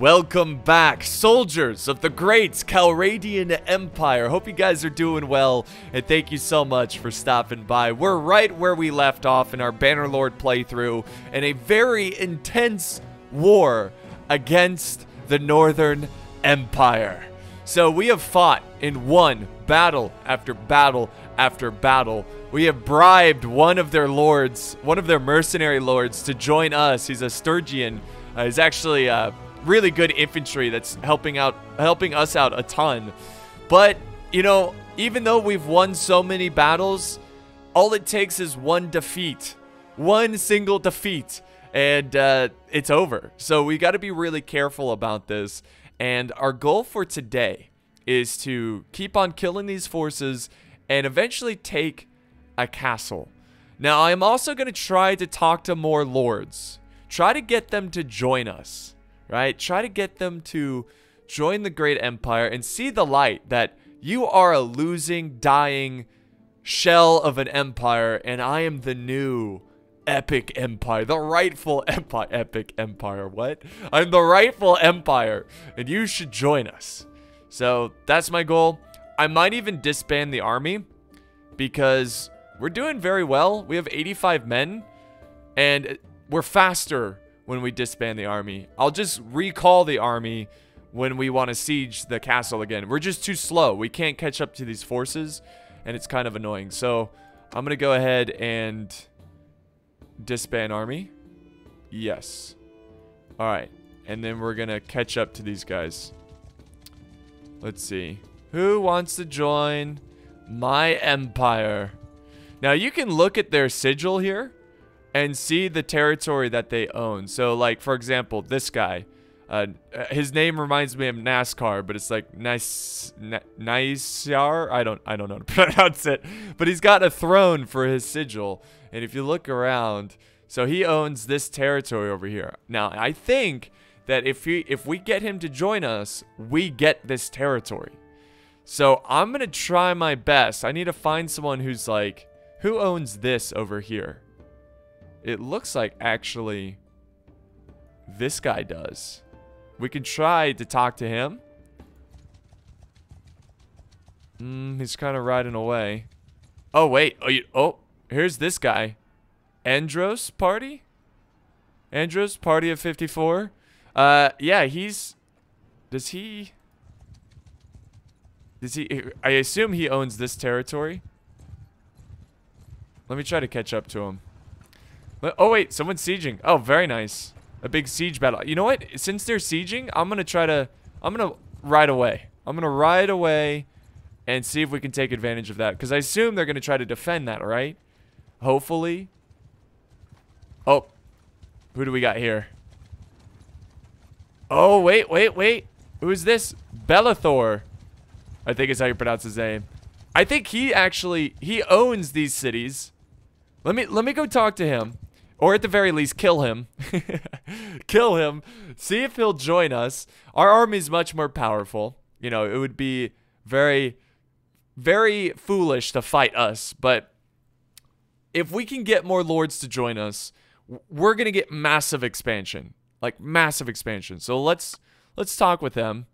Welcome back, soldiers of the great Calradian Empire. Hope you guys are doing well, and thank you so much for stopping by. We're right where we left off in our Bannerlord playthrough in a very intense war against the Northern Empire. So we have fought in one battle after battle after battle. We have bribed one of their lords, one of their mercenary lords, to join us. He's a Sturgian. Uh, he's actually uh, really good infantry that's helping out, helping us out a ton. But you know, even though we've won so many battles, all it takes is one defeat, one single defeat, and uh, it's over. So we got to be really careful about this. And our goal for today is to keep on killing these forces and eventually take a castle. Now, I am also going to try to talk to more lords. Try to get them to join us, right? Try to get them to join the great empire and see the light that you are a losing, dying shell of an empire, and I am the new epic empire, the rightful empire, epic empire, what? I'm the rightful empire, and you should join us. So that's my goal. I might even disband the army because we're doing very well. We have 85 men and we're faster when we disband the army. I'll just recall the army when we want to siege the castle again. We're just too slow. We can't catch up to these forces and it's kind of annoying. So I'm going to go ahead and disband army. Yes. All right. And then we're going to catch up to these guys. Let's see. Who wants to join my empire? Now, you can look at their sigil here and see the territory that they own. So, like, for example, this guy. Uh, his name reminds me of NASCAR, but it's like nice, Nicear. I don't, I don't know how to pronounce it. But he's got a throne for his sigil, and if you look around, so he owns this territory over here. Now, I think that if we if we get him to join us, we get this territory. So I'm gonna try my best. I need to find someone who's like, who owns this over here? It looks like actually this guy does. We can try to talk to him. Mm, he's kind of riding away. Oh, wait. Oh, you, oh, here's this guy. Andros party? Andros party of 54? Uh, yeah, he's... Does he... Does he... I assume he owns this territory. Let me try to catch up to him. Oh, wait. Someone's sieging. Oh, very nice. A big siege battle. You know what? Since they're sieging, I'm going to try to... I'm going to ride away. I'm going to ride away and see if we can take advantage of that. Because I assume they're going to try to defend that, right? Hopefully. Oh. Who do we got here? Oh, wait, wait, wait. Who's this? Bellathor. I think is how you pronounce his name. I think he actually, he owns these cities. Let me, let me go talk to him. Or at the very least, kill him. kill him. See if he'll join us. Our army's much more powerful. You know, it would be very, very foolish to fight us. But if we can get more lords to join us, we're going to get massive expansion like massive expansion. So let's let's talk with them,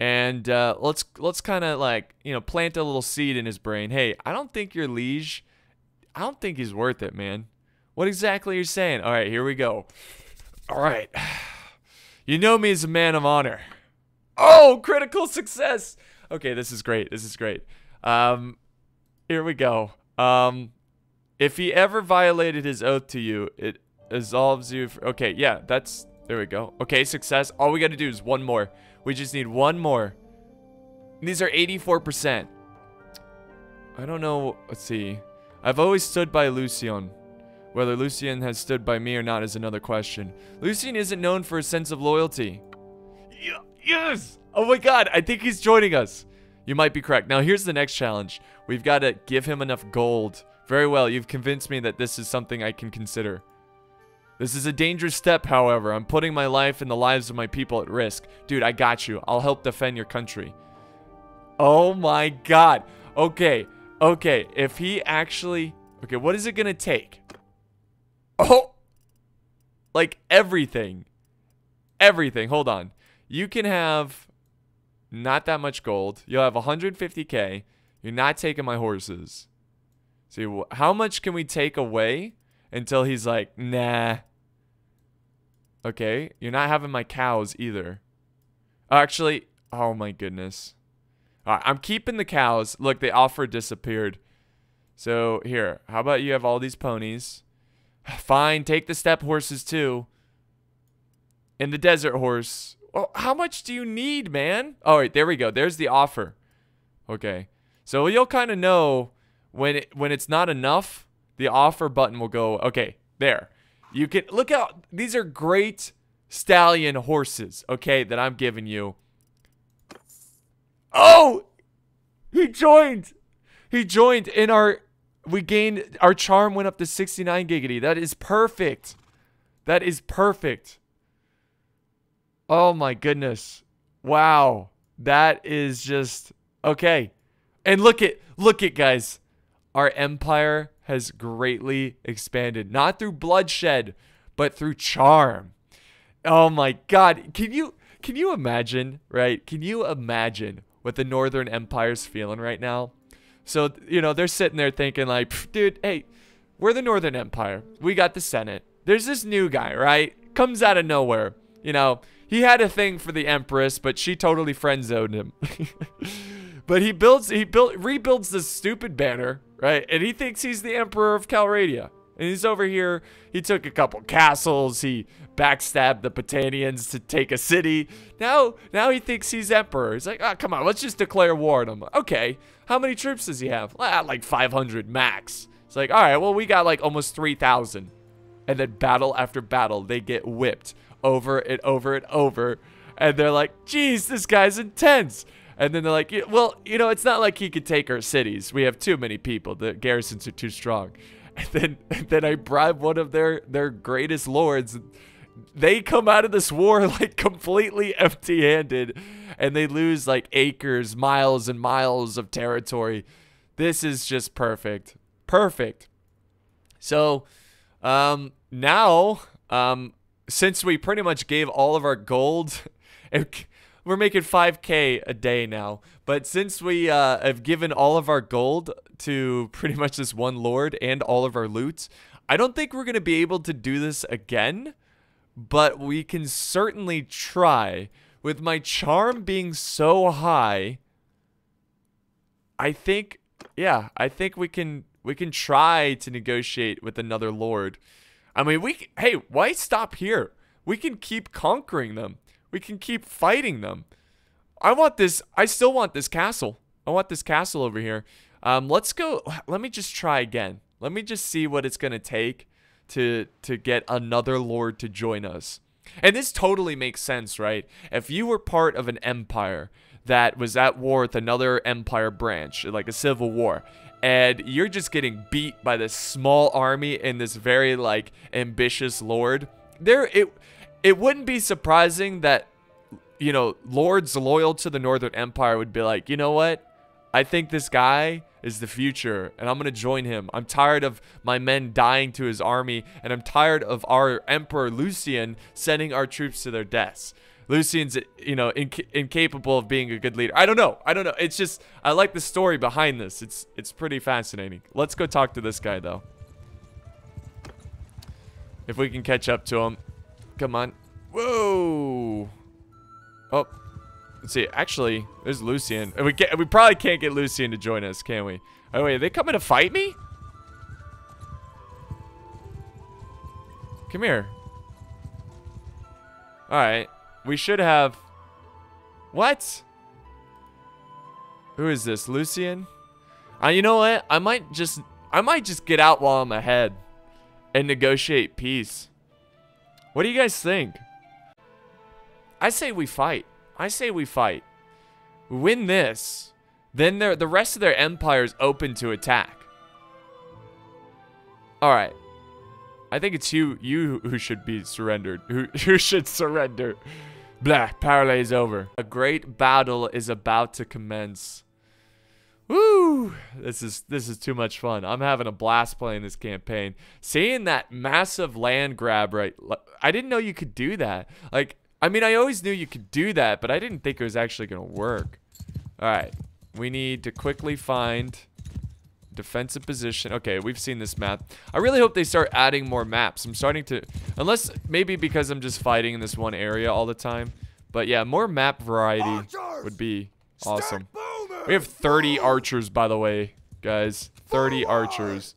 and uh, let's let's kind of like you know plant a little seed in his brain. Hey, I don't think your liege, I don't think he's worth it, man. What exactly are you saying? All right, here we go. All right, you know me as a man of honor. Oh, critical success. Okay, this is great. This is great. Um, here we go. Um, if he ever violated his oath to you, it absolves you. For, okay, yeah, that's there we go. Okay, success. All we got to do is one more. We just need one more. These are 84%. I don't know. Let's see. I've always stood by Lucien. Whether Lucien has stood by me or not is another question. Lucien isn't known for a sense of loyalty. yes! Oh my god, I think he's joining us. You might be correct. Now here's the next challenge. We've got to give him enough gold. Very well, you've convinced me that this is something I can consider. This is a dangerous step, however. I'm putting my life and the lives of my people at risk. Dude, I got you. I'll help defend your country. Oh my god. Okay. Okay. If he actually... Okay, what is it going to take? Oh! Like everything. Everything. Hold on. you can have not that much gold. You'll have 150k. You're not taking my horses. See, how much can we take away until he's like, nah. Okay, you're not having my cows either. Actually, oh my goodness. All right, I'm keeping the cows. Look, the offer disappeared. So here, how about you have all these ponies? Fine, take the steppe horses too. And the desert horse. Oh, how much do you need, man? All right, there we go. There's the offer. Okay. So you'll kind of know when it, when it's not enough, the offer button will go, okay, there. You can look out. These are great stallion horses, okay, that I'm giving you. Oh, he joined. He joined in our, we gained, our charm went up to 69 giggity. That is perfect. That is perfect. Oh my goodness. Wow. That is just, okay. And look at, look at guys. Our empire has greatly expanded. Not through bloodshed, but through charm. Oh my god. Can you, can you imagine, right? Can you imagine what the Northern Empire's feeling right now. So, you know, they're sitting there thinking like, dude, hey, we're the Northern Empire. We got the Senate. There's this new guy, right? Comes out of nowhere. You know, he had a thing for the Empress, but she totally friend zoned him. but he builds, he built, rebuilds this stupid banner, right? And he thinks he's the Emperor of Calradia. And he's over here. He took a couple castles. He backstabbed the Battanians to take a city. Now, now he thinks he's emperor. He's like, oh, come on, let's just declare war on him. Okay, how many troops does he have? Ah, like 500 max. It's like, all right, well, we got like almost 3,000. And then battle after battle, they get whipped over and over and over. And they're like, geez, this guy's intense. And then they're like, well, you know, it's not like he could take our cities. We have too many people. The garrisons are too strong. And then, and then I bribe one of their, their greatest lords they come out of this war like completely empty handed and they lose like acres, miles, and miles of territory. This is just perfect. Perfect. So, um, now, um, since we pretty much gave all of our gold, we're making 5k a day now. But since we uh, have given all of our gold to pretty much this one lord and all of our loot, I don't think we're going to be able to do this again but we can certainly try. With my charm being so high, I think, yeah, I think we can we can try to negotiate with another lord. I mean, we hey, why stop here? We can keep conquering them. We can keep fighting them. I want this. I still want this castle. I want this castle over here. Um, let's go. Let me just try again. Let me just see what it's gonna take to to get another lord to join us. And this totally makes sense, right? If you were part of an empire that was at war with another empire branch, like a civil war, and you're just getting beat by this small army and this very like ambitious lord, there it it wouldn't be surprising that you know, lords loyal to the Northern Empire would be like, "You know what? I think this guy is the future, and I'm going to join him. I'm tired of my men dying to his army, and I'm tired of our Emperor Lucian sending our troops to their deaths. Lucian's, you know, inc incapable of being a good leader. I don't know. I don't know. It's just, I like the story behind this. It's, it's pretty fascinating. Let's go talk to this guy, though. If we can catch up to him. Come on. Whoa. Oh, Let's see. Actually, there's Lucian. we get, we probably can't get Lucian to join us, can we? Oh wait, are they coming to fight me? Come here. All right. We should have. What? Who is this, Lucian? Uh, you know what? I might just, I might just get out while I'm ahead, and negotiate peace. What do you guys think? I say we fight. I say we fight. win this, then the rest of their empire is open to attack. All right. I think it's you you who should be surrendered. Who, who should surrender. Blah, parley is over. A great battle is about to commence. Woo! This is this is too much fun. I'm having a blast playing this campaign. Seeing that massive land grab right I didn't know you could do that. Like I mean, I always knew you could do that, but I didn't think it was actually going to work. All right. We need to quickly find defensive position. Okay, we've seen this map. I really hope they start adding more maps. I'm starting to, unless maybe because I'm just fighting in this one area all the time. But yeah, more map variety would be awesome. We have 30 archers, by the way, guys. 30 archers.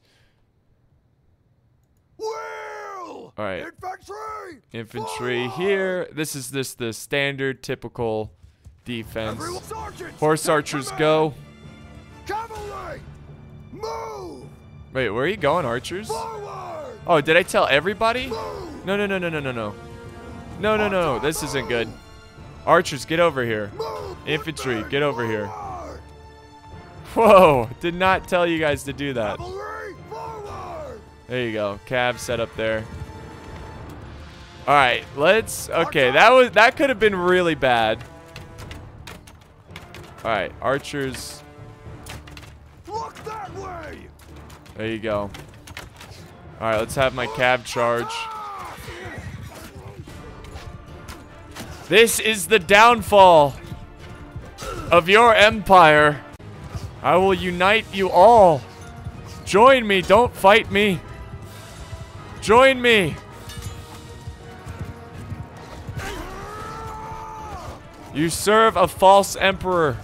All right. Infantry! Infantry here. This is this the standard typical defense. Horse archers go. Cavalry! Move! Wait, where are you going, archers? Forward! Oh, did I tell everybody? Move! No, no, no, no, no, no, no. No, no, no, this isn't good. Archers, get over here. Infantry, get over here. Whoa, did not tell you guys to do that. There you go. Cav set up there. All right, let's. Okay, that was that could have been really bad. All right, archers. Look that way! There you go. All right, let's have my Cav charge. This is the downfall of your empire. I will unite you all. Join me, don't fight me. Join me. You serve a false emperor.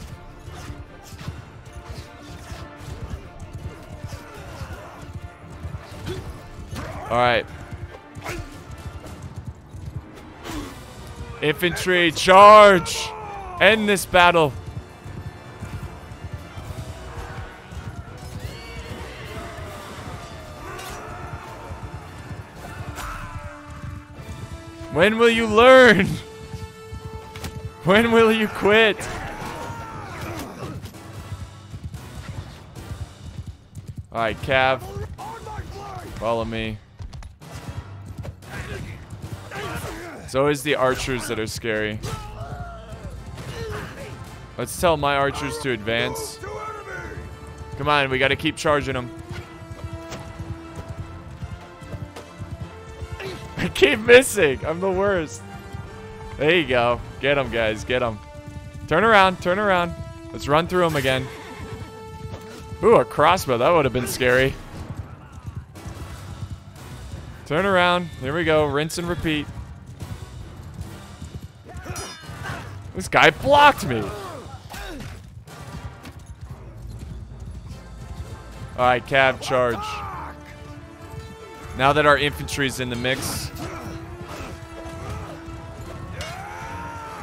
All right. Infantry, charge! End this battle. When will you learn? When will you quit? Alright, Cav, follow me. It's always the archers that are scary. Let's tell my archers to advance. Come on, we gotta keep charging them. I keep missing. I'm the worst. There you go. Get them, guys. Get them. Turn around. Turn around. Let's run through them again. Ooh, a crossbow. That would have been scary. Turn around. Here we go. Rinse and repeat. This guy blocked me. Alright, Cav charge. Now that our infantry's in the mix.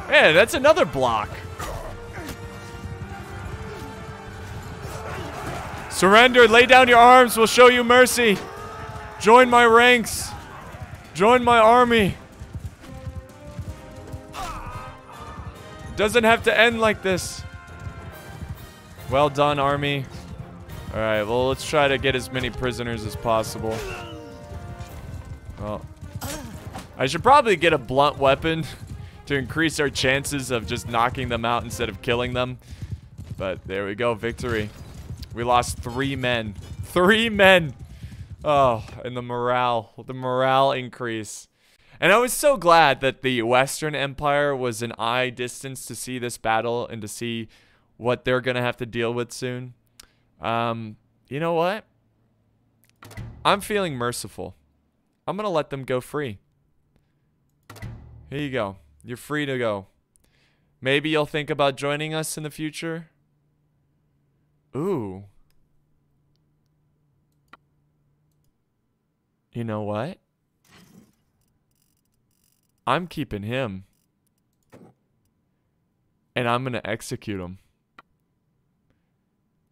Man, that's another block. Surrender, lay down your arms, we'll show you mercy. Join my ranks. Join my army. Doesn't have to end like this. Well done, army. Alright, well, let's try to get as many prisoners as possible. Well, I should probably get a blunt weapon to increase our chances of just knocking them out instead of killing them. But there we go, victory. We lost three men. Three men! Oh, and the morale, the morale increase. And I was so glad that the Western Empire was an eye distance to see this battle and to see what they're going to have to deal with soon. Um, you know what? I'm feeling merciful. I'm going to let them go free. Here you go. You're free to go. Maybe you'll think about joining us in the future. Ooh. You know what? I'm keeping him. And I'm going to execute him.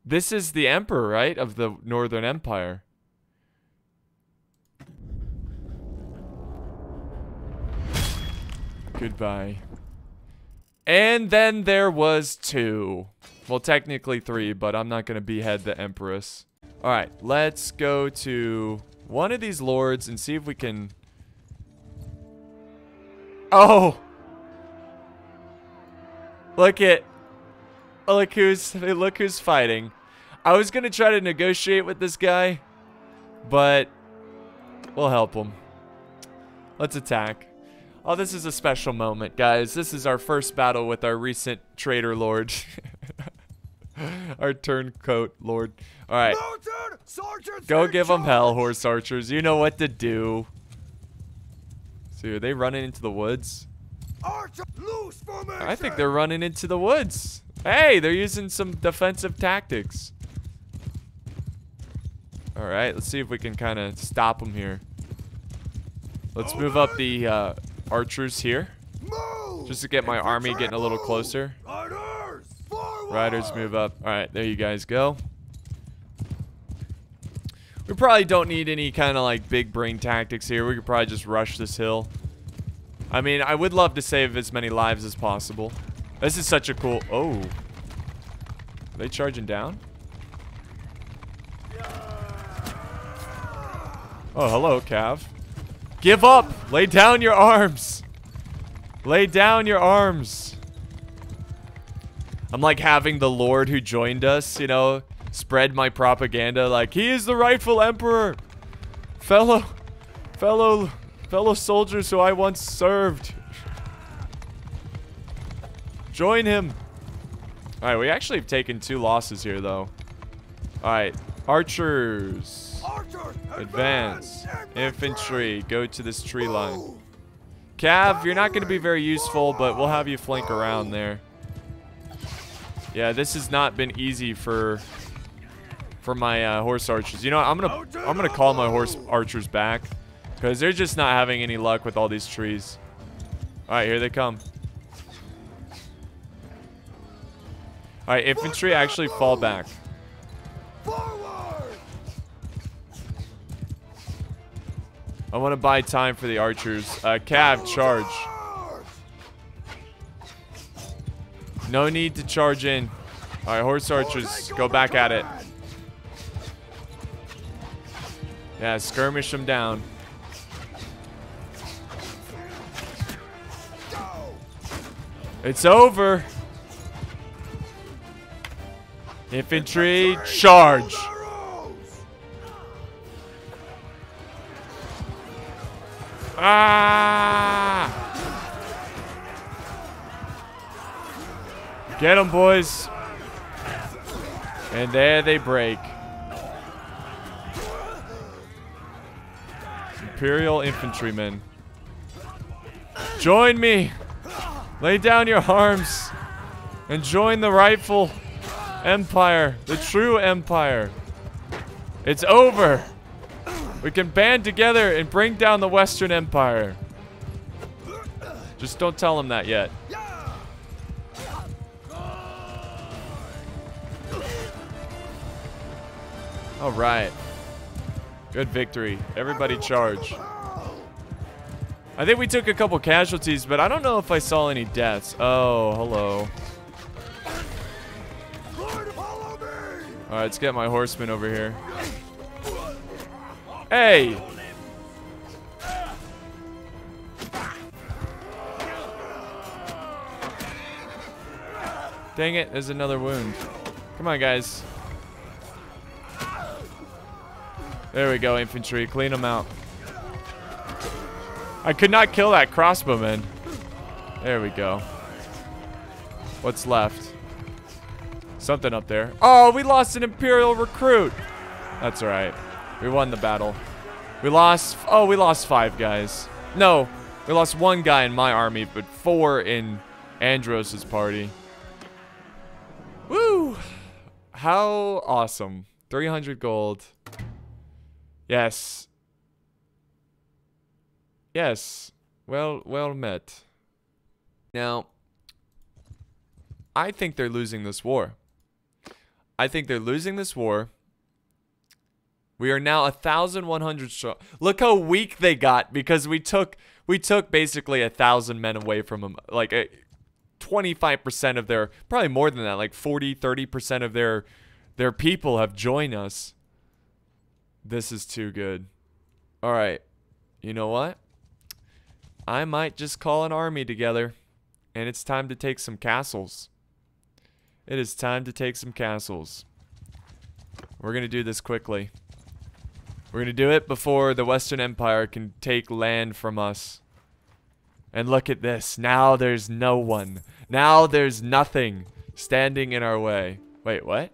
This is the emperor, right? Of the Northern Empire. Goodbye. And then there was two. Well, technically three, but I'm not going to behead the Empress. All right, let's go to one of these lords and see if we can... Oh! Look at... Look who's, look who's fighting. I was going to try to negotiate with this guy, but we'll help him. Let's attack. Oh, this is a special moment, guys. This is our first battle with our recent traitor lord. our turncoat lord. All right. Go give them hell, horse archers. You know what to do. See, are they running into the woods? Archer, loose formation. I think they're running into the woods. Hey, they're using some defensive tactics. All right, let's see if we can kind of stop them here. Let's move up the uh, archers here, Move. just to get my army getting a little closer. Riders. Riders move up. All right, there you guys go. We probably don't need any kind of like big brain tactics here. We could probably just rush this hill. I mean, I would love to save as many lives as possible. This is such a cool... Oh. Are they charging down? Oh, hello, Cav. Give up! Lay down your arms! Lay down your arms! I'm like having the Lord who joined us, you know, spread my propaganda like he is the rightful emperor. Fellow fellow fellow soldiers who I once served. Join him. All right, we actually have taken two losses here though. All right, archers, Archers, advance, infantry, go to this tree line. Cav, you're not going to be very useful, but we'll have you flank around there. Yeah, this has not been easy for for my uh, horse archers. You know? I'm gonna I'm gonna call my horse archers back because they're just not having any luck with all these trees. All right, here they come. All right, infantry actually fall back. Forward. I want to buy time for the archers. Uh, Cav, charge. No need to charge in. All right, horse archers, go back at it. Yeah, skirmish them down. It's over. Infantry, charge. Ah! Get them, boys. And there they break. Imperial infantrymen. Join me. Lay down your arms. And join the rightful empire. The true empire. It's over. We can band together and bring down the Western Empire. Just don't tell them that yet. All right. Good victory. Everybody charge. I think we took a couple casualties, but I don't know if I saw any deaths. Oh, hello. All right, let's get my horseman over here. Hey! Dang it, there's another wound. Come on, guys. There we go, infantry. Clean them out. I could not kill that crossbowman. There we go. What's left? Something up there. Oh, we lost an Imperial recruit. That's all right. We won the battle. We lost. Oh, we lost five guys. No, we lost one guy in my army, but four in Andros's party. Woo! How awesome. 300 gold. Yes. Yes. Well, well met. Now, I think they're losing this war. I think they're losing this war. We are now 1,100 strong. Look how weak they got because we took we took basically a thousand men away from them. Like eh, a 25% of their, probably more than that, like 40, 30% of their their people have joined us. This is too good. All right. You know what? I might just call an army together and it's time to take some castles. It is time to take some castles. We're going to do this quickly. We're going to do it before the Western Empire can take land from us. And look at this. Now there's no one. Now there's nothing standing in our way. Wait, what?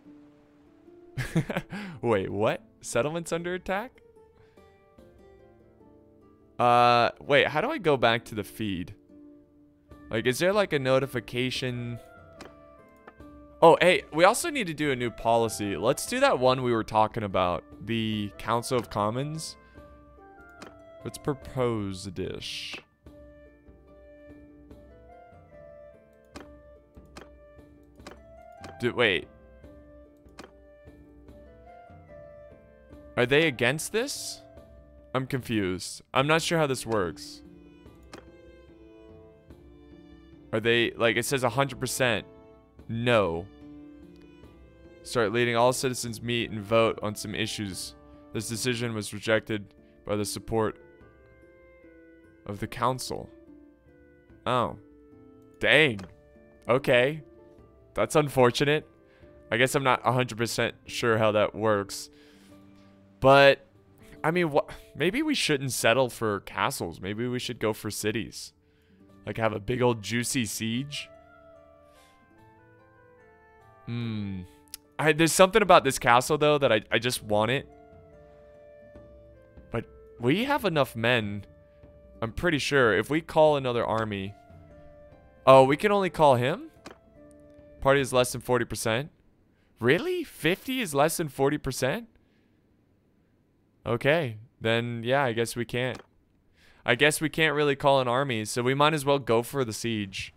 Wait, what? Settlements under attack? Uh, wait, how do I go back to the feed? Like, is there like a notification? Oh, hey, we also need to do a new policy. Let's do that one we were talking about. The Council of Commons. Let's propose a dish. Do, wait. Are they against this? I'm confused. I'm not sure how this works. Are they, like, it says 100% no. Start leading all citizens meet and vote on some issues. This decision was rejected by the support of the council. Oh. Dang. Okay. That's unfortunate. I guess I'm not 100% sure how that works. But, I mean, maybe we shouldn't settle for castles. Maybe we should go for cities. Like have a big old juicy siege. Hmm. I, there's something about this castle, though, that I, I just want it. But we have enough men. I'm pretty sure. If we call another army... Oh, we can only call him? Party is less than 40%. Really? 50 is less than 40%? Okay, then yeah, I guess we can't. I guess we can't really call an army, so we might as well go for the siege.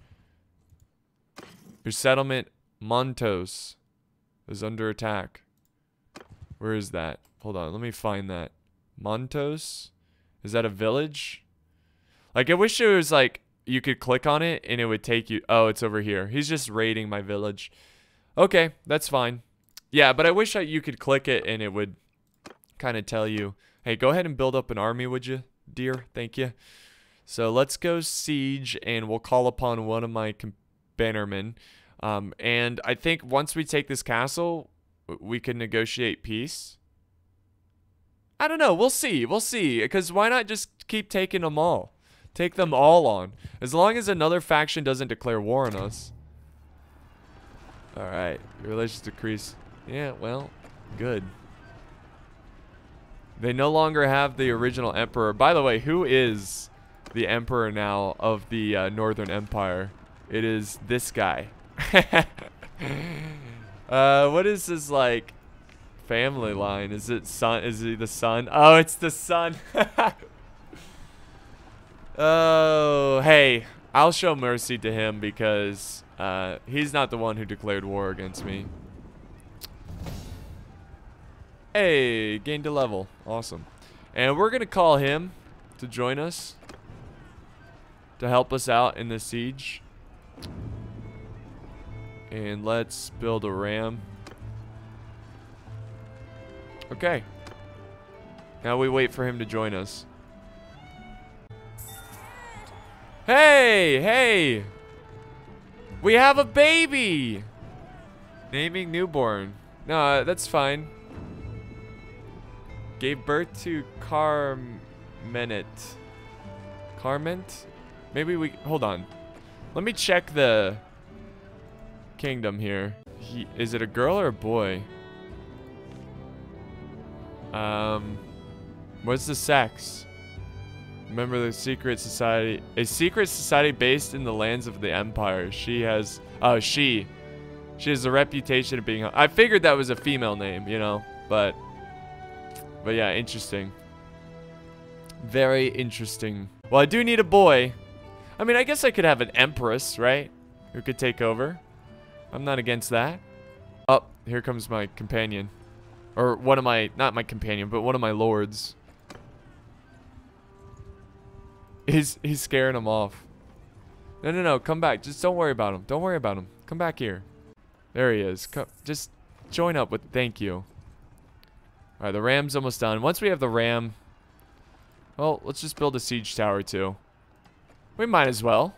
Your settlement, Montos, is under attack. Where is that? Hold on, let me find that. Montos? Is that a village? Like, I wish it was like, you could click on it and it would take you. Oh, it's over here. He's just raiding my village. Okay, that's fine. Yeah, but I wish that you could click it and it would kind of tell you, hey, go ahead and build up an army, would you, dear? Thank you. So let's go siege, and we'll call upon one of my bannermen. Um, and I think once we take this castle, we can negotiate peace. I don't know. We'll see. We'll see. Because why not just keep taking them all? Take them all on. As long as another faction doesn't declare war on us. Alright. Relations decrease. Yeah, well, good. They no longer have the original emperor. By the way, who is the emperor now of the uh, Northern Empire? It is this guy. uh, what is his like family line? Is it son? Is he the son? Oh, it's the son. oh, hey, I'll show mercy to him because uh, he's not the one who declared war against me. Hey, gained a level. Awesome. And we're going to call him to join us. To help us out in the siege. And let's build a ram. Okay. Now we wait for him to join us. Hey, hey. We have a baby. Naming newborn. No, that's fine. Gave birth to Carmenet. Carment? Maybe we... Hold on. Let me check the kingdom here. He, is it a girl or a boy? Um, what's the sex? Remember the secret society. A secret society based in the lands of the empire. She has... Oh, she. She has a reputation of being... I figured that was a female name, you know, but... But yeah, interesting. Very interesting. Well, I do need a boy. I mean, I guess I could have an empress, right? Who could take over. I'm not against that. Oh, here comes my companion. Or one of my, not my companion, but one of my lords. He's, he's scaring him off. No, no, no, come back. Just don't worry about him. Don't worry about him. Come back here. There he is. Come, just join up with, thank you. Alright, the ram's almost done. Once we have the ram... Well, let's just build a siege tower too. We might as well.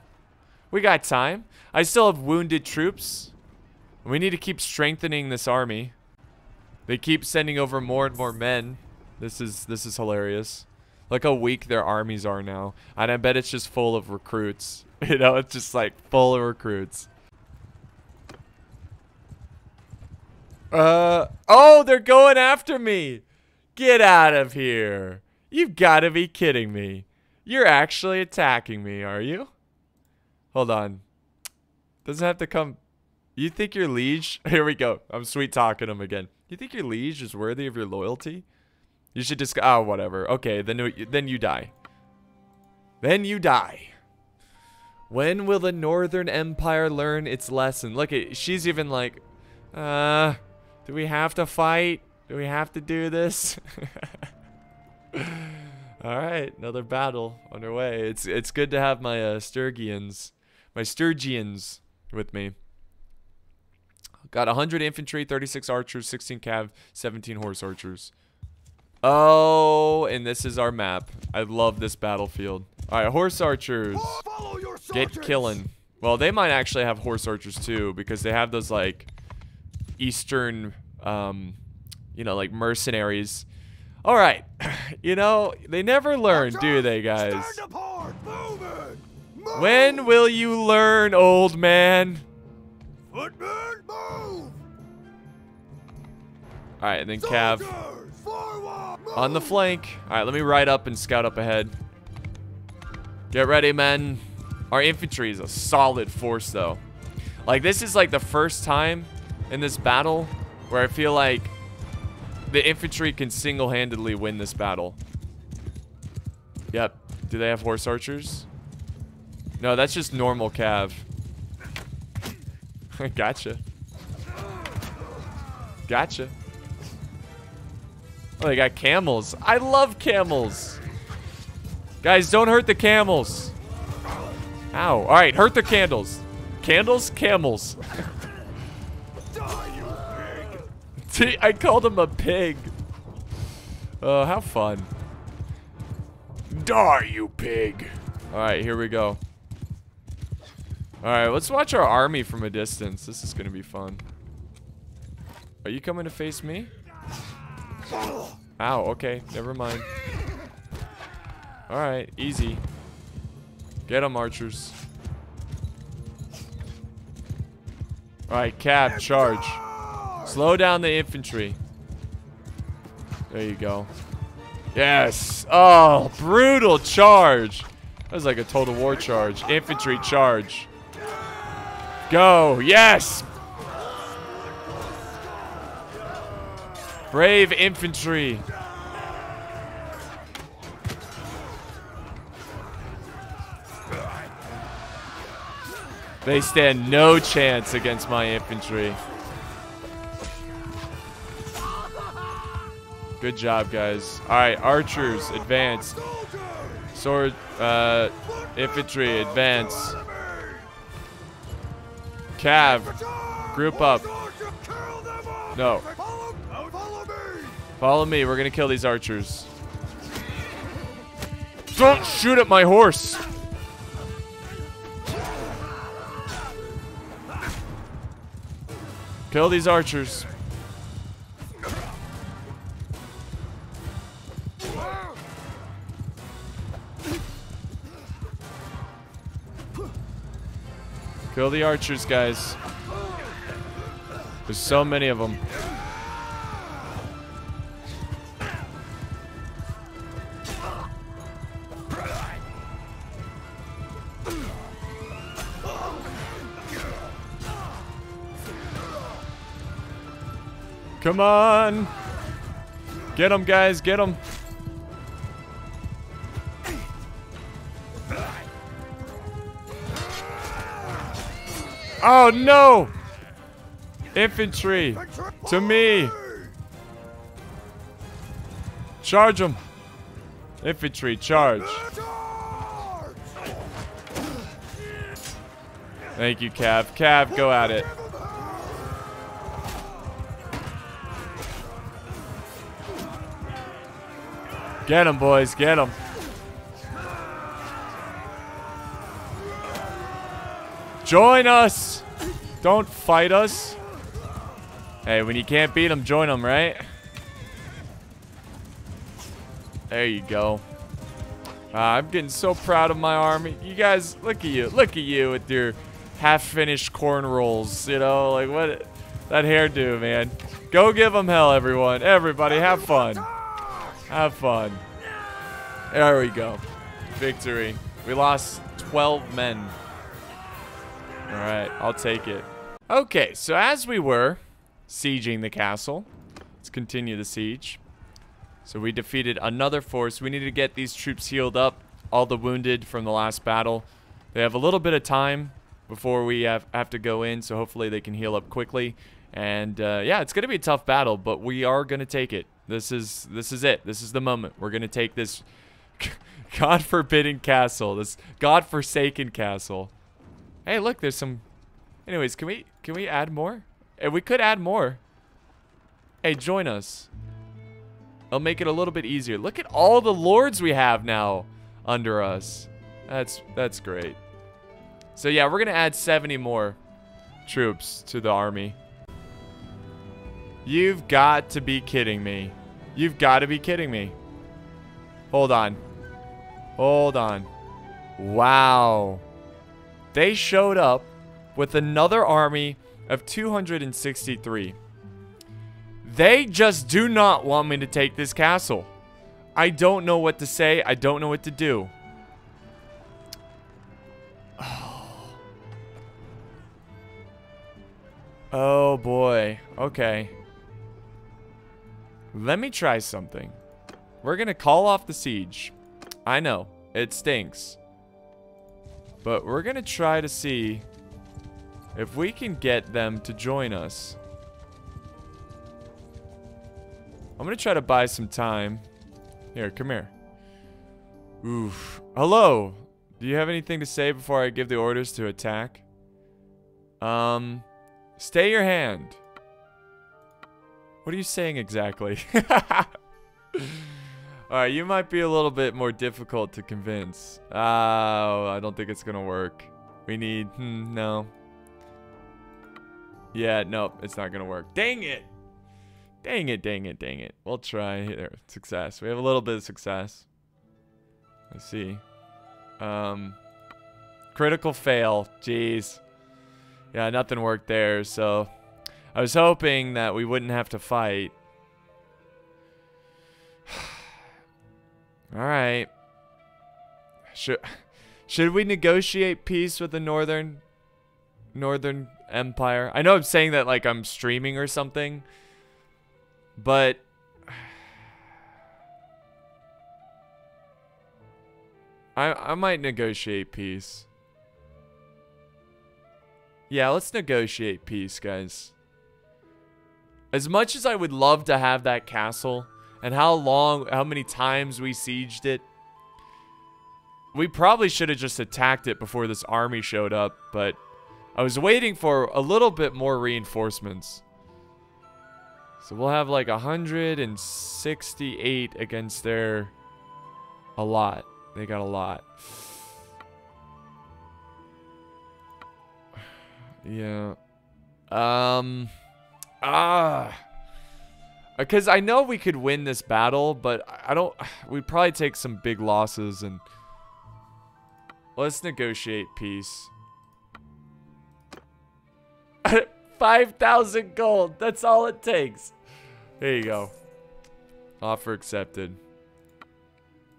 We got time. I still have wounded troops. We need to keep strengthening this army. They keep sending over more and more men. This is this is hilarious. Look how weak their armies are now. And I bet it's just full of recruits. You know, it's just like full of recruits. Uh, oh, they're going after me. Get out of here. You've got to be kidding me. You're actually attacking me, are you? Hold on. Doesn't have to come. You think your liege? Here we go. I'm sweet talking him again. You think your liege is worthy of your loyalty? You should just. Oh, whatever. Okay, then then you die. Then you die. When will the Northern Empire learn its lesson? Look at she's even like, uh, do we have to fight? Do we have to do this? All right, another battle underway. It's it's good to have my uh, Sturgians, my Sturgians with me. Got 100 infantry, 36 archers, 16 cav, 17 horse archers. Oh, and this is our map. I love this battlefield. All right, horse archers. Get killing. Well, they might actually have horse archers too because they have those like eastern, um, you know, like mercenaries. All right, you know they never learn, do they, guys? When will you learn, old man? Footman, move! All right, and then Cav on the flank. All right, let me ride up and scout up ahead. Get ready, men. Our infantry is a solid force, though. Like, this is like the first time in this battle where I feel like the infantry can single-handedly win this battle. Yep. Do they have horse archers? No, that's just normal cav. I gotcha. Gotcha. Oh, they got camels. I love camels. Guys, don't hurt the camels. Ow. All right, hurt the candles. Candles, camels. I called him a pig. Oh, uh, how fun. Die, you pig. All right, here we go. All right, let's watch our army from a distance. This is going to be fun. Are you coming to face me? Ow, okay. Never mind. All right, easy. Get them, archers. All right, Cav, charge. Slow down the infantry. There you go. Yes. Oh, brutal charge. That was like a total war charge. Infantry charge. Go. Yes. Brave infantry. They stand no chance against my infantry. Good job, guys. All right, archers, advance. Sword, uh, infantry, advance. Cav, group up. No. Follow me. We're going to kill these archers. Don't shoot at my horse. Kill these archers. Kill the archers, guys. There's so many of them. Come on. Get them, guys. Get them. Oh, no! Infantry! To me! Charge them! Infantry, charge. Thank you, Cav. Cav, go at it. Get him, boys. Get him. Join us. Don't fight us. Hey, when you can't beat them, join them, right? There you go. Uh, I'm getting so proud of my army. You guys, look at you. Look at you with your half-finished corn rolls. You know, like what? That hairdo, do, man. Go give them hell, everyone. Everybody, have fun. Have fun. There we go. Victory. We lost 12 men. All right, I'll take it. Okay, so as we were sieging the castle, let's continue the siege. So we defeated another force. We need to get these troops healed up, all the wounded from the last battle. They have a little bit of time before we have, have to go in, so hopefully they can heal up quickly. And uh, yeah, it's going to be a tough battle, but we are going to take it. This is this is it. This is the moment. We're going to take this God forbidden castle, this God forsaken castle. Hey, look, there's some. Anyways, can we can we add more? Hey, we could add more. Hey, join us. It'll make it a little bit easier. Look at all the lords we have now under us. That's that's great. So yeah, we're gonna add 70 more troops to the army. You've got to be kidding me. You've got to be kidding me. Hold on. Hold on. Wow. They showed up with another army of 263. They just do not want me to take this castle. I don't know what to say. I don't know what to do. Oh, oh boy. Okay. Let me try something. We're going to call off the siege. I know. It stinks. But we're going to try to see if we can get them to join us. I'm going to try to buy some time. Here, come here. Oof. Hello. Do you have anything to say before I give the orders to attack? Um, stay your hand. What are you saying exactly? Alright, you might be a little bit more difficult to convince. Oh, I don't think it's gonna work. We need, hmm, no. Yeah, nope, it's not gonna work. Dang it! Dang it, dang it, dang it. We'll try. here. success. We have a little bit of success. Let's see. Um, critical fail. Jeez. Yeah, nothing worked there, so I was hoping that we wouldn't have to fight. Alright. Should, should we negotiate peace with the Northern Northern Empire? I know I'm saying that like I'm streaming or something. But... I, I might negotiate peace. Yeah, let's negotiate peace, guys. As much as I would love to have that castle, and how long, how many times we sieged it, we probably should have just attacked it before this army showed up, but I was waiting for a little bit more reinforcements. So we'll have like 168 against their... A lot. They got a lot. Yeah. Um... Ah. Because I know we could win this battle, but I don't... We'd probably take some big losses and... Let's negotiate peace. 5,000 gold. That's all it takes. There you go. Offer accepted.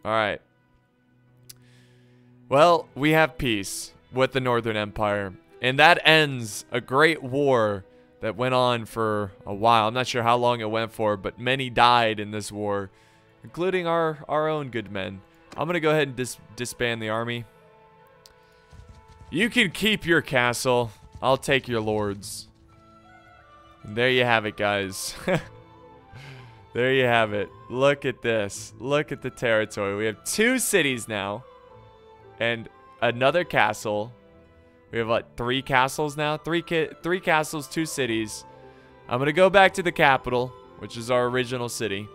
Alright. Well, we have peace with the Northern Empire. And that ends a great war that went on for a while. I'm not sure how long it went for, but many died in this war, including our, our own good men. I'm going to go ahead and dis disband the army. You can keep your castle. I'll take your lords. And there you have it, guys. there you have it. Look at this. Look at the territory. We have two cities now. And another castle we have what three castles now? Three three castles, two cities. I'm gonna go back to the capital, which is our original city.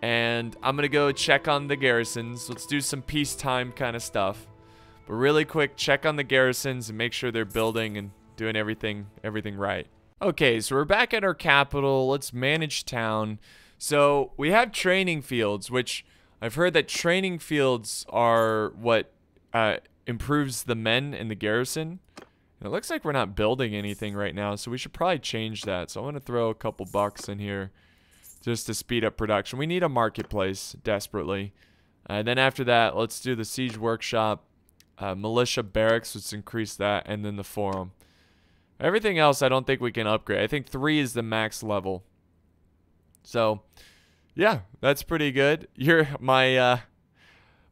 And I'm gonna go check on the garrisons. Let's do some peacetime kind of stuff. But really quick, check on the garrisons and make sure they're building and doing everything everything right. Okay, so we're back at our capital. Let's manage town. So we have training fields, which I've heard that training fields are what uh, improves the men in the garrison. And it looks like we're not building anything right now, so we should probably change that. So I'm going to throw a couple bucks in here just to speed up production. We need a marketplace desperately. And then after that, let's do the siege workshop, uh, militia barracks, let's increase that, and then the forum. Everything else I don't think we can upgrade. I think 3 is the max level. So, yeah, that's pretty good. You're my uh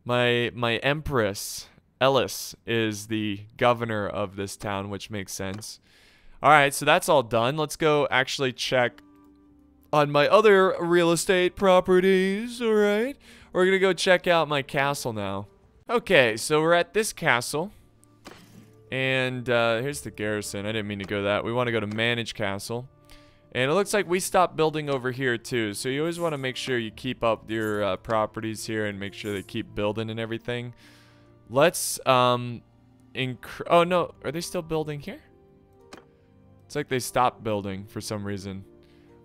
my my empress Ellis is the governor of this town, which makes sense. All right, so that's all done. Let's go actually check on my other real estate properties, all right? We're going to go check out my castle now. Okay, so we're at this castle. And uh, here's the garrison. I didn't mean to go that. We want to go to manage castle. And it looks like we stopped building over here too. So you always want to make sure you keep up your uh, properties here and make sure they keep building and everything. Let's, um, oh no, are they still building here? It's like they stopped building for some reason.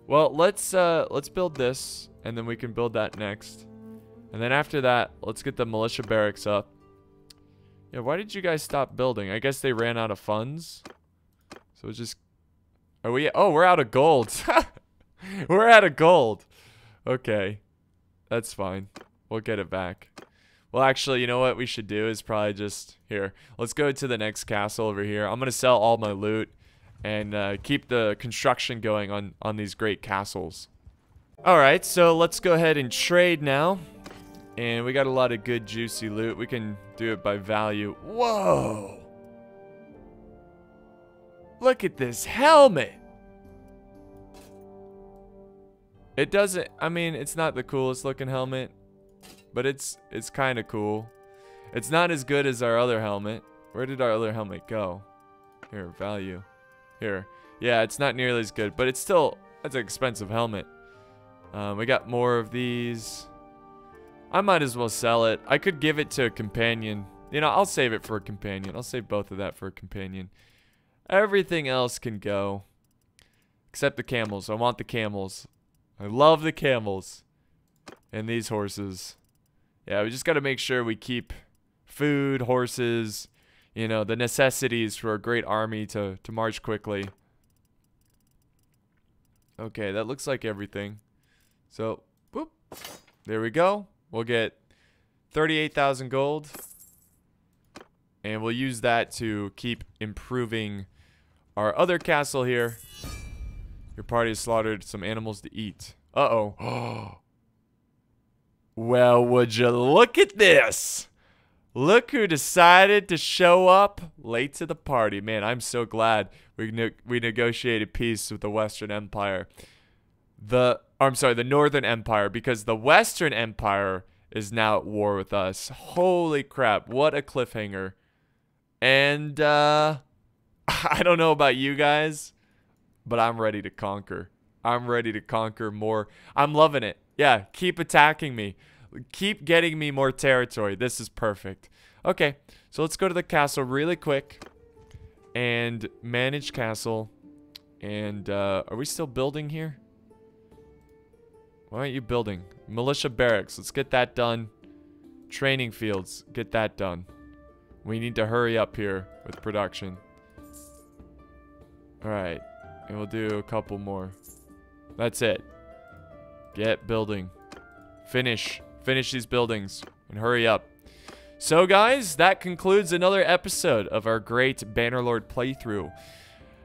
Well, let's, uh, let's build this and then we can build that next. And then after that, let's get the militia barracks up. Yeah, why did you guys stop building? I guess they ran out of funds. So it's just are we? Oh, we're out of gold. we're out of gold. Okay. That's fine. We'll get it back. Well, actually, you know what we should do is probably just... Here, let's go to the next castle over here. I'm to sell all my loot and uh, keep the construction going on, on these great castles. Alright, so let's go ahead and trade now. And we got a lot of good juicy loot. We can do it by value. Whoa! Look at this helmet. It doesn't, I mean, it's not the coolest looking helmet, but it's it's kind of cool. It's not as good as our other helmet. Where did our other helmet go? Here, value. Here. Yeah, it's not nearly as good, but it's still, that's an expensive helmet. Um, we got more of these. I might as well sell it. I could give it to a companion. You know, I'll save it for a companion. I'll save both of that for a companion. Everything else can go. Except the camels. I want the camels. I love the camels. And these horses. Yeah, we just got to make sure we keep food, horses, you know, the necessities for a great army to, to march quickly. Okay, that looks like everything. So, whoop. There we go. We'll get 38,000 gold. And we'll use that to keep improving our other castle here. Your party has slaughtered some animals to eat. Uh-oh. well, would you look at this? Look who decided to show up late to the party. Man, I'm so glad we ne we negotiated peace with the Western Empire. The I'm sorry, the Northern Empire because the Western Empire is now at war with us. Holy crap, what a cliffhanger. And uh I don't know about you guys, but I'm ready to conquer. I'm ready to conquer more. I'm loving it. Yeah, keep attacking me. Keep getting me more territory. This is perfect. Okay, so let's go to the castle really quick and manage castle. And uh, are we still building here? Why aren't you building? Militia barracks. Let's get that done. Training fields. Get that done. We need to hurry up here with production. Alright. And we'll do a couple more. That's it. Get building. Finish. Finish these buildings. And hurry up. So guys, that concludes another episode of our great Bannerlord playthrough.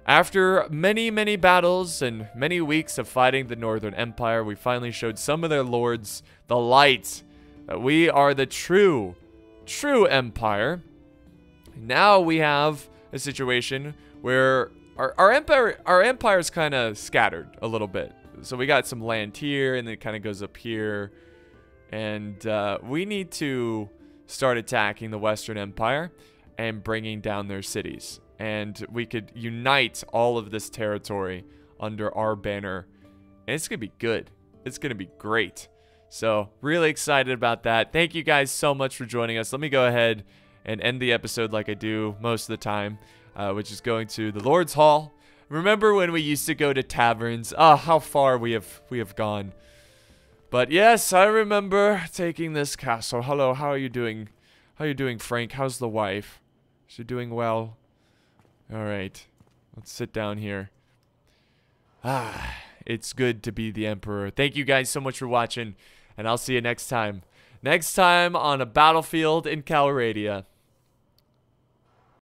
After many, many battles and many weeks of fighting the Northern Empire, we finally showed some of their lords the light. That we are the true, true empire. Now we have a situation where our, our empire our empire's kind of scattered a little bit. So we got some land here, and it kind of goes up here, and uh, we need to start attacking the Western Empire and bringing down their cities. And we could unite all of this territory under our banner, and it's gonna be good. It's gonna be great. So really excited about that. Thank you guys so much for joining us. Let me go ahead and end the episode like I do most of the time uh, which is going to the Lord's Hall. Remember when we used to go to taverns? Ah, oh, how far we have we have gone. But yes, I remember taking this castle. Hello, how are you doing? How are you doing, Frank? How's the wife? She doing well? All right. Let's sit down here. Ah, it's good to be the emperor. Thank you guys so much for watching, and I'll see you next time. Next time on a battlefield in Calradia.